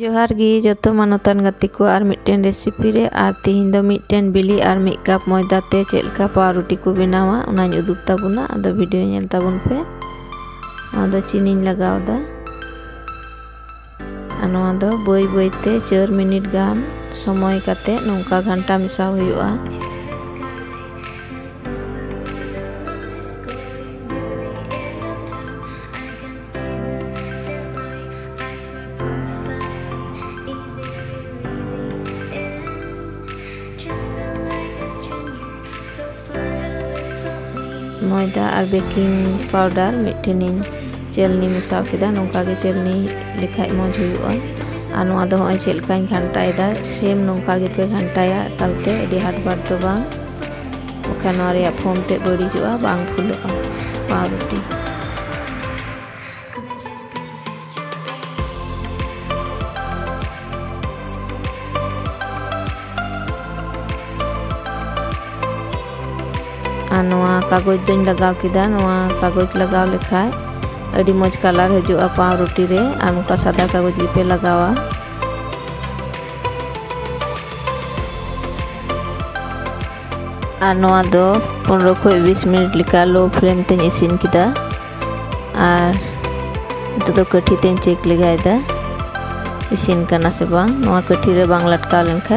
ᱡᱚᱦᱟᱨ ᱜᱮ ᱡᱚᱛᱚ ᱢᱟᱱᱚᱛᱟᱱ ᱜᱟᱛᱮ ᱠᱚ ᱟᱨ ᱢᱤᱫᱴᱮᱱ ᱨᱮᱥᱤᱯᱤ ᱨᱮ ᱟᱨ ᱛᱮᱦᱮᱧ ᱫᱚ ᱢᱤᱫᱴᱮᱱ ᱵᱤᱞᱤ ᱟᱨ ᱢᱤᱫ ᱠᱟᱯ ᱢᱚᱭᱫᱟ ᱛᱮ ᱪᱮᱫ ᱞᱮᱠᱟ ᱯᱟᱣᱨᱩᱴᱤ ᱠᱚ ᱵᱮᱱᱟᱣᱟ ᱚᱱᱟᱧ ᱩᱫᱩᱜ ᱛᱟᱵᱚᱱᱟ ᱟᱫᱚ ᱵᱷᱤᱰᱤᱭᱳ ᱧᱮᱞ ᱛᱟᱵᱚᱱ ᱯᱮ ᱱᱚᱣᱟ ᱫᱚ ᱪᱤᱱᱤᱧ ᱞᱟᱜᱟᱣᱫᱟ ᱟᱨ ᱱᱚᱣᱟ ᱫᱚ ᱵᱟᱹᱭ ᱵᱟᱹᱭᱛᱮ ᱪᱟᱨ ᱢᱤᱱᱤᱴ ᱜᱟᱱ ᱥᱚᱢᱚᱭ ᱠᱟᱛᱮ ᱱᱚᱝᱠᱟ ᱜᱷᱟᱱᱴᱟ ᱢᱮᱥᱟᱣ ᱦᱩᱭᱩᱜᱼᱟ ᱢᱚᱭᱫᱟ ᱟᱨ ᱵᱮᱠᱤᱝ ᱯᱟᱣᱰᱟᱨ ᱢᱤᱫᱴᱮᱱᱤᱧ ᱪᱮᱞᱱᱤ ᱢᱮᱥᱟᱣ ᱠᱮᱫᱟ ᱱᱚᱝᱠᱟ ᱜᱮ ᱪᱮᱞᱱᱤ ᱞᱮᱠᱷᱟᱡ ᱢᱚᱡᱽ ᱦᱩᱭᱩᱜᱼᱟ ᱟᱨ ᱱᱚᱣᱟ ᱫᱚ ᱱᱚᱜᱼᱚᱭ ᱪᱮᱫ ᱞᱮᱠᱟᱧ ᱜᱷᱟᱱᱴᱟᱭᱮᱫᱟ ᱥᱮᱢ ᱱᱚᱝᱠᱟ ᱜᱮᱯᱮ ᱜᱷᱟᱱᱴᱟᱭᱟ ᱮᱠᱟᱞᱛᱮ ᱟᱹᱰᱤ ᱦᱟᱴᱵᱟᱴ ᱫᱚ ᱵᱟᱝ ᱵᱟᱠᱷᱟᱱ ᱱᱚᱣᱟ ᱨᱮᱭᱟᱜ ᱯᱷᱳᱢ ᱛᱮᱫ ᱵᱟᱹᱲᱤᱡᱚᱜᱼᱟ ᱵᱟᱝ ᱯᱷᱩᱞᱟᱹᱜᱼᱟ ᱯᱟᱣᱨᱩᱴᱤ कागज़ दिन लगा कागज़ लगा लेखा अड़ी मज कलर हजुआ पाव रोटी रे और सादा कागज़ पे लगावा पंद्रह खो बीस मिनट लिखा लो फ्लेम ते इसिन और कठी ते चेक लगाएदा इसिन से बांग कठी बांग लटका लेनखा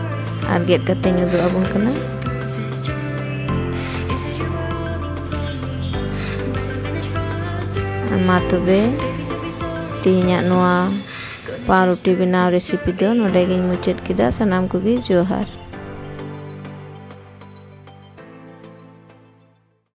target katanya dulu abang kena an matu be tinya nua paru di na resipi do no daging mucet kita sanam kugi johar.